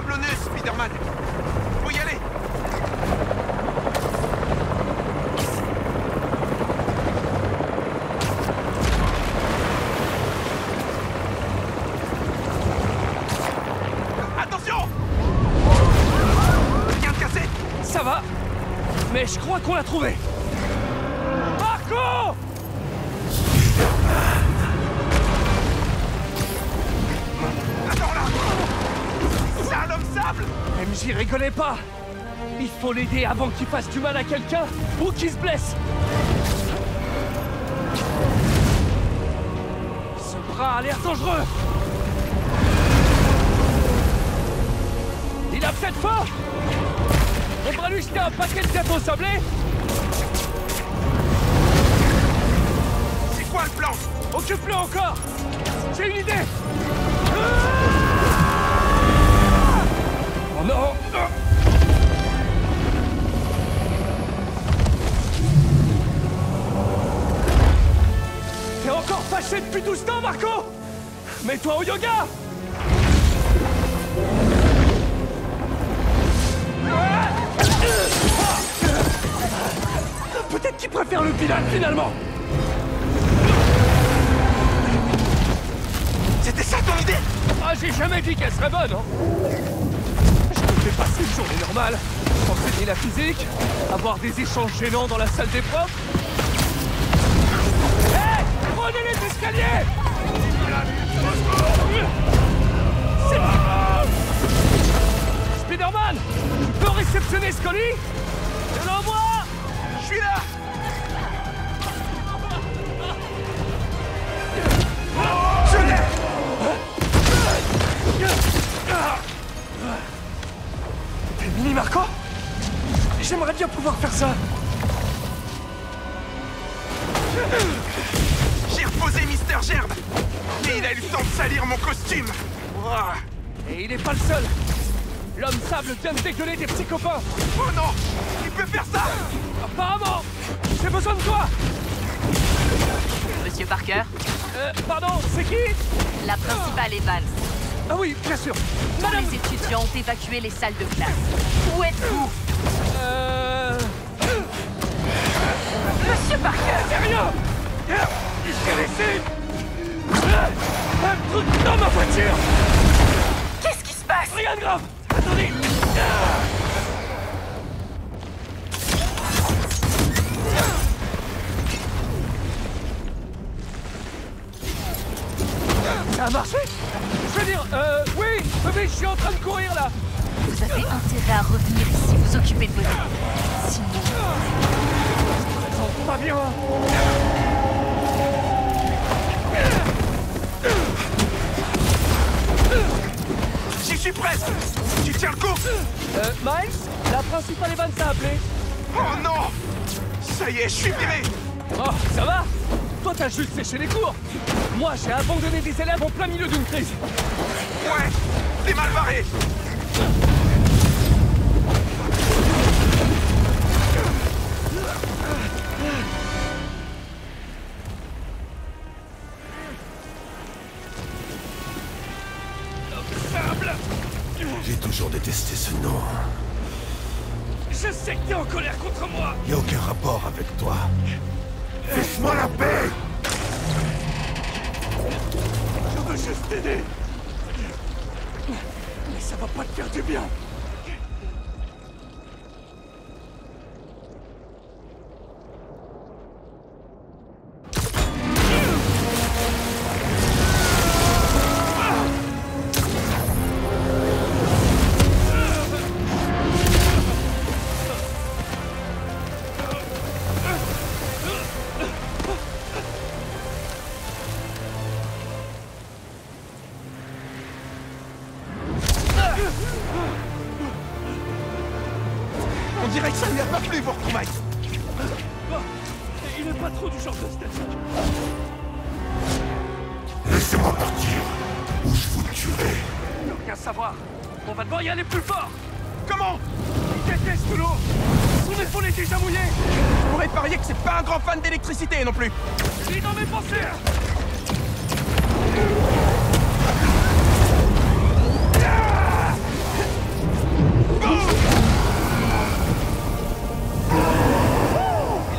sablonneuse, Spider-Man. Faut y aller. Attention. Rien de cassé. Ça va. Mais je crois qu'on l'a trouvé MJ rigolez pas. Il faut l'aider avant qu'il fasse du mal à quelqu'un ou qu'il se blesse. Ce bras a l'air dangereux. Il a peut-être faim. On va lui jeter un paquet de gâteaux sablés. C'est quoi le plan Occupe-le encore. J'ai une idée. Oh Mets-toi au yoga. Peut-être qu'il préfère le pilote finalement. C'était ça ton idée? Ah, j'ai jamais dit qu'elle serait bonne, hein. Je me fais passer une journée normale, enseigner la physique, avoir des échanges gênants dans la salle des profs. Hé Prenez les escaliers Spider-Man Tu peux réceptionner ce colis? Selon moi! Je suis là! Je l'ai! Marco? J'aimerais bien pouvoir faire ça Mister Gerbe. Et il a eu le temps de salir mon costume. Ouah. Et il est pas le seul. L'homme sable vient de dégueuler des petits copains. Oh non Il peut faire ça. Apparemment J'ai besoin de toi. Monsieur Parker, Euh, pardon, c'est qui? La principale est Vance. Ah oui, bien sûr. Tous Madame. les étudiants ont évacué les salles de classe. Où êtes-vous? Euh... Qu'est-ce qui se passe? Rien de grave. Attendez. Ça a marché? Je veux dire, euh, oui, mais je suis en train de courir là. Vous avez intérêt à revenir ici, vous occuper de vos. Sinon, Attends, pas bien J'y Euh, Miles La principale Evans t'a appelé Oh non. Ça y est, je suis viré. Oh, ça va. Toi, t'as juste séché les cours. Moi, j'ai abandonné des élèves en plein milieu d'une crise. Ouais T'es mal barré J'ai toujours détesté ce nom. Je sais que t'es en colère contre moi Y a aucun rapport avec toi. Laisse-moi la paix Je veux juste t'aider Mais ça va pas te faire du bien On va devoir y aller plus fort. Comment? Il déteste l'eau. Son épaule est déjà mouillée. Je pourrais parier que c'est pas un grand fan d'électricité non plus. Ni dans mes pensées.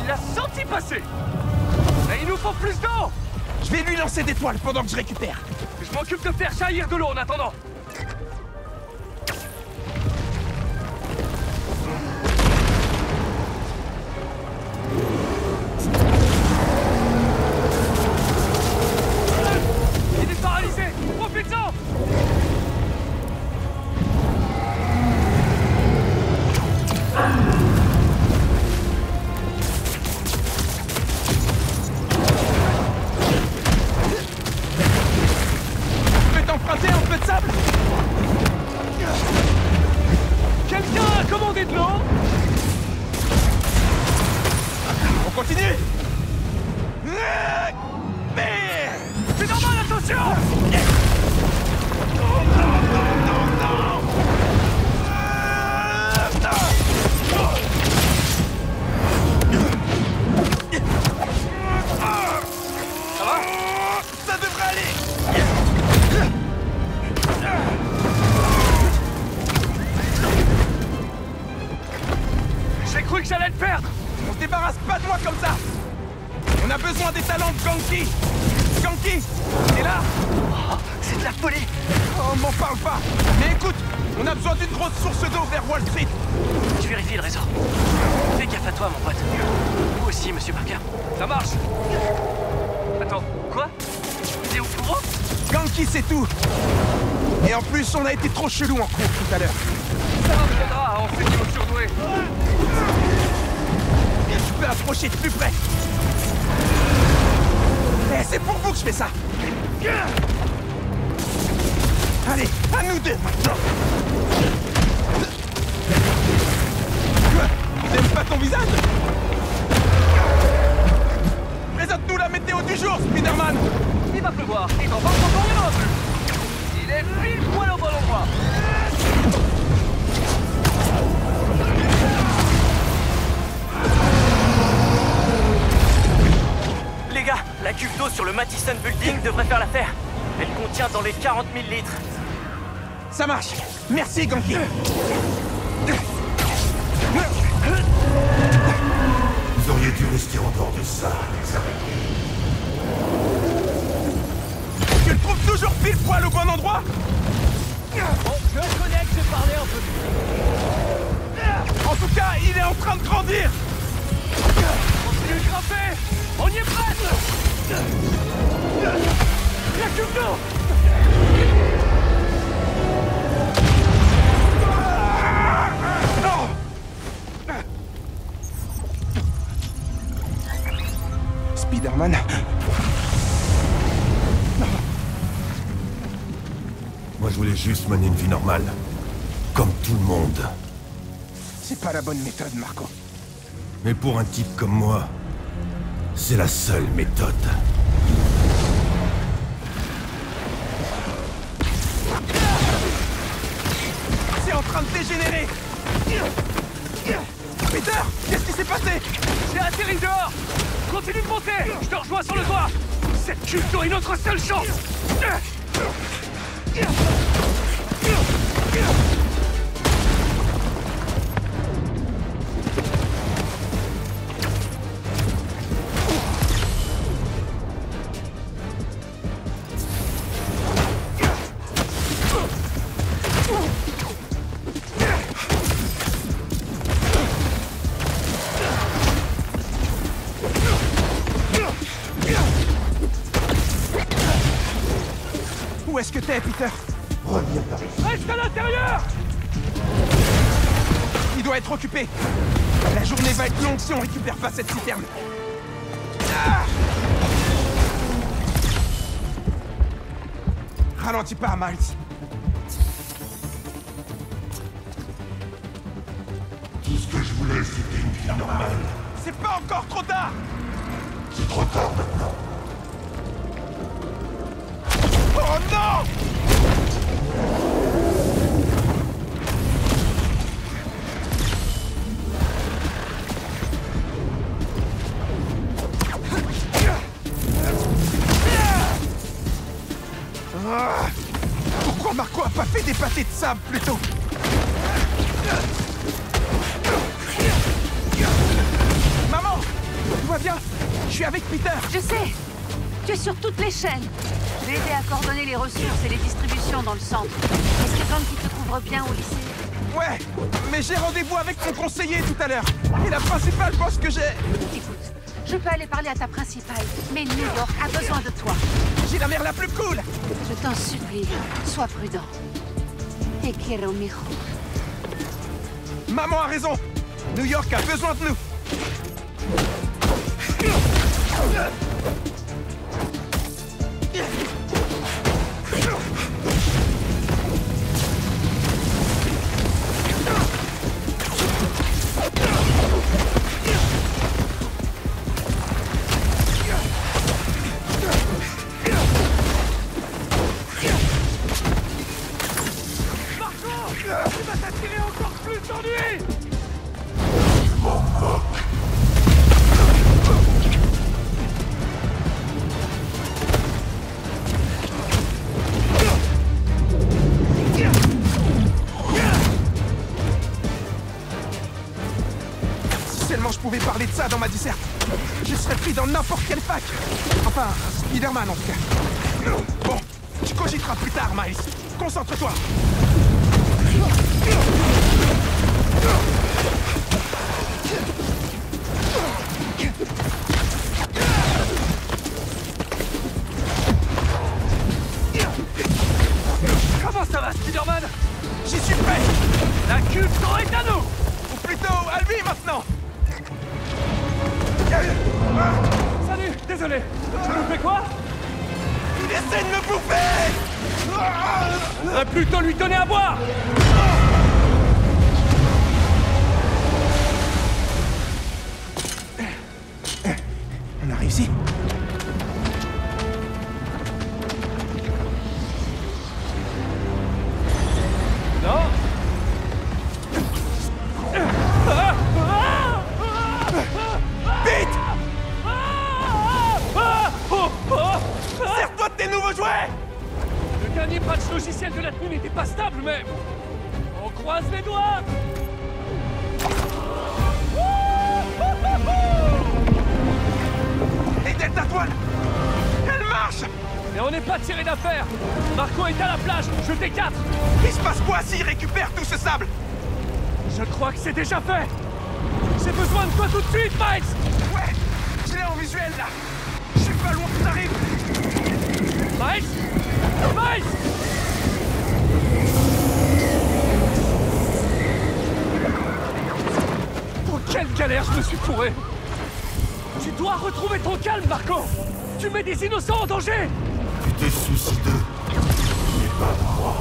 Il l'a senti passer. Mais il nous faut plus d'eau. Je vais lui lancer des toiles pendant que je récupère. Je m'occupe de faire jaillir de l'eau en attendant. Pas de moi comme ça. On a besoin des talents de Ganki Ganki T'es là. C'est de la folie. Oh, m'en parle pas. Mais écoute, on a besoin d'une grosse source d'eau vers Wall Street. Je vérifie le réseau. Fais gaffe à toi, mon pote. Vous aussi, monsieur Parker. Ça marche. Attends, quoi? T'es au courant? Ganki, c'est tout. Et en plus, on a été trop chelou en cours tout à l'heure. Ça m'apprendra à enseigner aux surdoués Tu approcher de plus près. Eh, c'est pour vous que je fais ça. Allez, à nous deux maintenant. T'aimes pas ton visage? Présente-nous la météo du jour, Spider-Man. Il va pleuvoir. Et dans 20 secondes, il n'y en aura plus Il est pile poil au bon endroit Les gars, la cuve d'eau sur le Madison Building devrait faire l'affaire. Elle contient dans les 40 000 litres. Ça marche Merci, Ganki Vous auriez dû rester en dehors de ça, Tu le trouves toujours pile poil au bon endroit Bon, je reconnais que j'ai parlé un peu. En tout cas, il est en train de grandir Continue de grimper On y est presque La cuve d'eau Non Spider-Man Moi, je voulais juste mener une vie normale. Comme tout le monde. C'est pas la bonne méthode, Marco. Mais pour un type comme moi, c'est la seule méthode. C'est en train de dégénérer. Peter Qu'est-ce qui s'est passé? J'ai atterri dehors. Continue de monter. Je te rejoins sur le toit. Cette d'eau est notre seule chance Que t'es, Peter Reviens par ici. Reste à l'intérieur Il doit être occupé La journée va être longue si on récupère pas cette citerne Ah Ralentis pas, Miles Tout ce que je voulais, c'était une vie normale. C'est pas encore trop tard C'est trop tard maintenant. Oh non Pourquoi Marco a pas fait des pâtés de sable plus tôt Maman Tout va bien Je suis avec Peter Je sais Tu es sur toutes les chaînes. Vais aider à coordonner les ressources et les distributions dans le centre. Est-ce que Ganki te couvre bien au lycée Ouais, mais j'ai rendez-vous avec mon conseiller tout à l'heure. Et la principale boss que j'ai... Écoute, je peux aller parler à ta principale, mais New York a besoin de toi. J'ai la mère la plus cool Je t'en supplie, sois prudent. Te quiero, mijo. Maman a raison New York a besoin de nous Pouvais parler de ça dans ma disserte, je serais pris dans n'importe quelle fac. Enfin, Spider-Man en tout cas. Bon, tu cogiteras plus tard, Miles. Concentre-toi. Comment ça va, Spider-Man? J'y suis prêt. La culture est à nous. Ou plutôt à lui maintenant Salut, désolé. Tu nous fais quoi? Il essaie de me bouffer! On va plutôt lui donner à boire! On a réussi logiciel de la tenue n'était pas stable, mais... On croise les doigts. Et Delta Toile Elle marche Mais on n'est pas tiré d'affaire. Marco est à la plage, je t'écarte. Il se passe quoi s'il récupère tout ce sable Je crois que c'est déjà fait. J'ai besoin de toi tout de suite, Miles. Ouais Je l'ai en visuel là. Je suis pas loin que t'arrives. Miles? Miles? Oh, quelle galère je me suis fourré Tu dois retrouver ton calme, Marco Tu mets des innocents en danger Tu te soucies d'eux. Mais pas moi.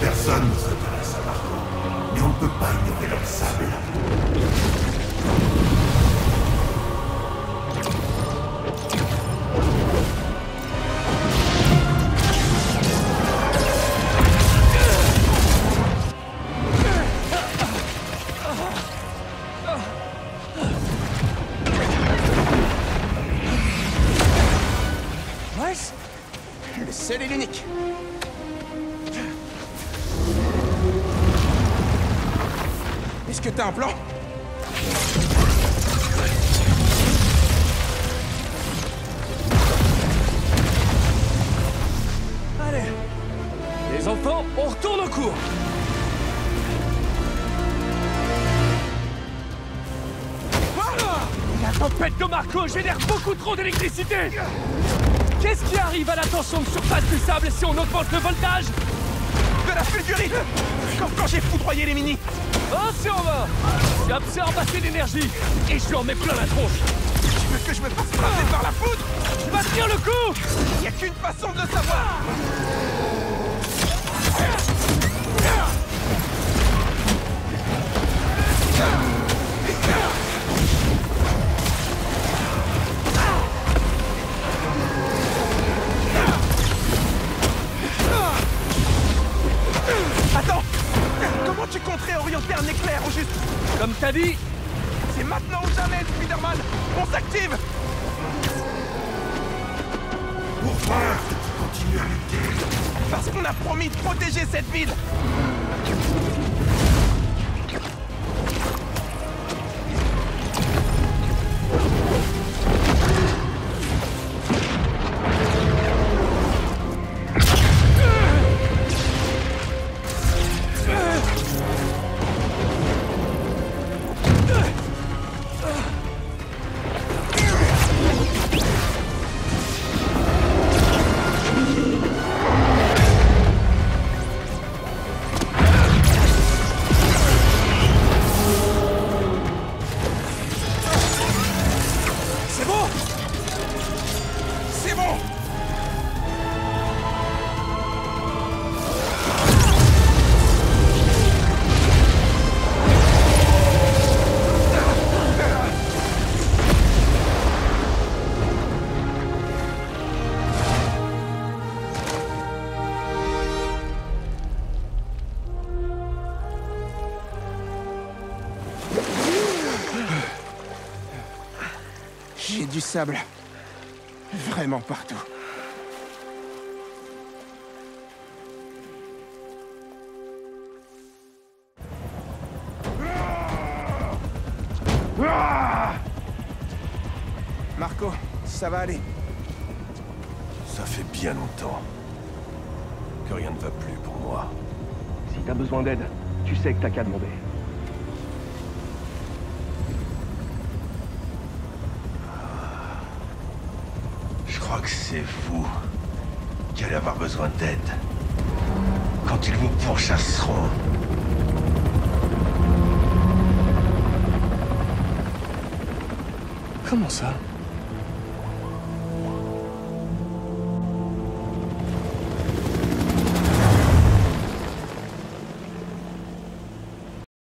Personne ne s'intéresse à Marco. Mais on ne peut pas ignorer Un plan Allez. Les enfants, on retourne au cours. La tempête de Marco génère beaucoup trop d'électricité. Qu'est-ce qui arrive à la tension de surface du sable si on augmente le voltage? De la fulgurite Comme quand j'ai foudroyé les mini. Oh, si on va Tu absorbes assez d'énergie. Et je lui en mets plein la tronche. Tu veux que je me fasse frapper par la foudre? Tu vas tenir le coup. Y a qu'une façon de le savoir Comme t'as dit, C'est maintenant ou jamais, Spider-Man. On s'active. Pourquoi à lutter. Parce qu'on a promis de protéger cette ville du sable. Vraiment partout. Marco, ça va aller. Ça fait bien longtemps que rien ne va plus pour moi. Si t'as besoin d'aide, tu sais que t'as qu'à demander. Crois que c'est vous qui allez avoir besoin d'aide. Quand ils vous pourchasseront. Comment ça?